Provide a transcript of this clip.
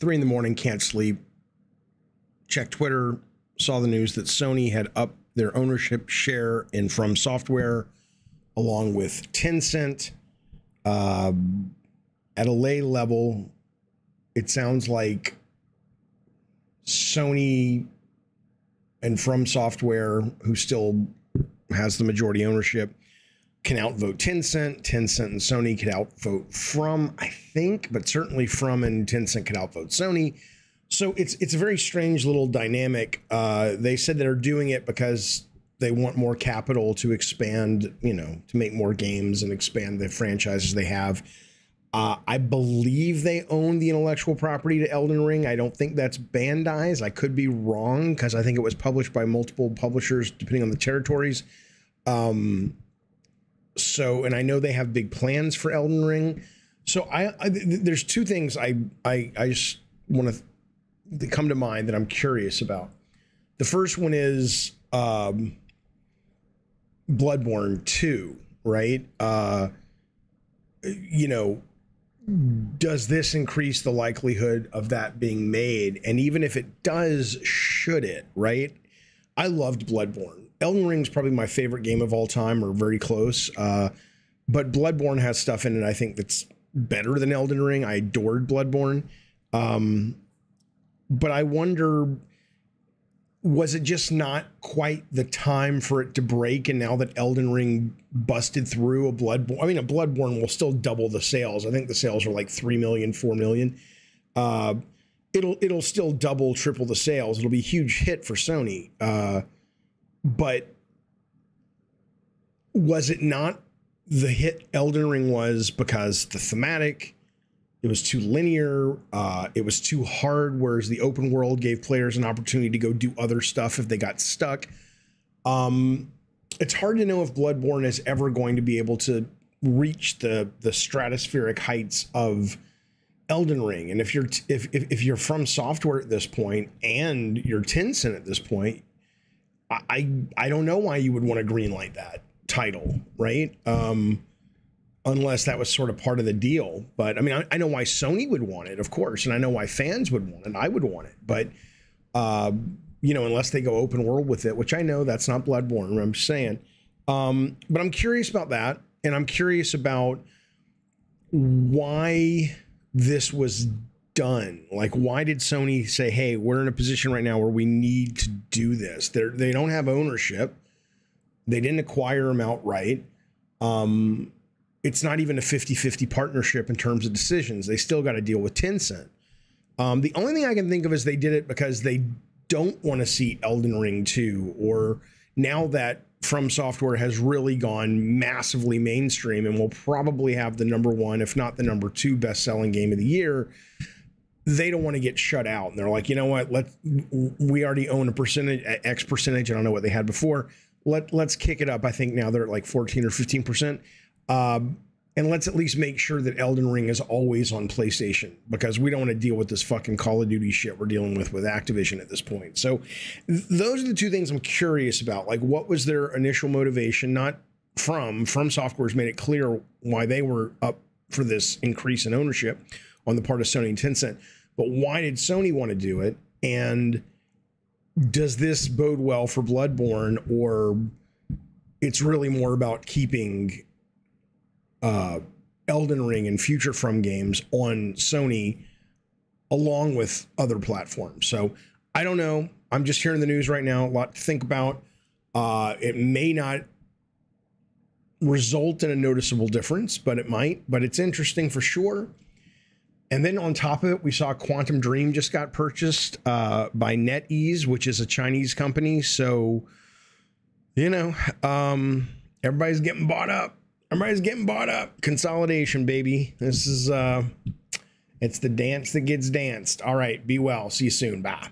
three in the morning, can't sleep. Check Twitter, saw the news that Sony had upped their ownership share in From Software, along with Tencent. Uh, at a lay level, it sounds like Sony and From Software, who still has the majority ownership, can outvote Tencent. Tencent and Sony could outvote From, I think, but certainly From and Tencent could outvote Sony. So it's it's a very strange little dynamic. Uh, they said they're doing it because they want more capital to expand, you know, to make more games and expand the franchises they have. Uh, I believe they own the intellectual property to Elden Ring. I don't think that's Bandai's. I could be wrong because I think it was published by multiple publishers depending on the territories. Um, so, and I know they have big plans for Elden Ring. So, I, I there's two things I I, I just want to come to mind that I'm curious about. The first one is um, Bloodborne 2, right? Uh, you know, does this increase the likelihood of that being made? And even if it does, should it, right? I loved Bloodborne. Elden Ring's probably my favorite game of all time, or very close. Uh, but Bloodborne has stuff in it I think that's better than Elden Ring. I adored Bloodborne. Um, but I wonder was it just not quite the time for it to break? And now that Elden Ring busted through a Bloodborne, I mean, a Bloodborne will still double the sales. I think the sales are like 3 million, 4 million. Uh, it'll, it'll still double, triple the sales. It'll be a huge hit for Sony. Uh, but was it not the hit Elden Ring was because the thematic, it was too linear. Uh, it was too hard. Whereas the open world gave players an opportunity to go do other stuff if they got stuck. Um, it's hard to know if Bloodborne is ever going to be able to reach the the stratospheric heights of Elden Ring. And if you're t- if, if if you're from software at this point and you're Tencent at this point, I, I don't know why you would want to greenlight that title, right? Um, unless that was sort of part of the deal. But I mean, I, I, know why Sony would want it, of course, and I know why fans would want it. I would want it, but uh, you know, unless they go open world with it, which I know that's not Bloodborne. I'm saying, um, but I'm curious about that, and I'm curious about why this was done. Like, why did Sony say, "Hey, we're in a position right now where we need to do this"? They they don't have ownership. They didn't acquire them outright. Um, it's not even a 50-50 partnership in terms of decisions. They still got to deal with Tencent. Um, the only thing I can think of is they did it because they don't want to see Elden Ring 2 or now that From Software has really gone massively mainstream and will probably have the number one, if not the number two best selling game of the year. They don't want to get shut out. And they're like, you know what? Let we already own a percentage, X percentage. I don't know what they had before. Let let's kick it up. I think now they're at like 14 or 15 percent. Um, and let's at least make sure that Elden Ring is always on PlayStation because we don't want to deal with this fucking Call of Duty shit we're dealing with with Activision at this point. So th- those are the two things I'm curious about. Like, what was their initial motivation? Not from From Software's made it clear why they were up for this increase in ownership on the part of Sony and Tencent, but why did Sony want to do it? And does this bode well for Bloodborne, or it's really more about keeping uh, Elden Ring and future From games on Sony, along with other platforms. So I don't know. I'm just hearing the news right now. A lot to think about. Uh, it may not result in a noticeable difference, but it might. But it's interesting for sure. And then on top of it, we saw Quantic Dream just got purchased uh, by NetEase, which is a Chinese company. So, you know, um, everybody's getting bought up. Everybody's getting bought up. Consolidation, baby. This is uh it's the dance that gets danced. All right, be well. See you soon. Bye.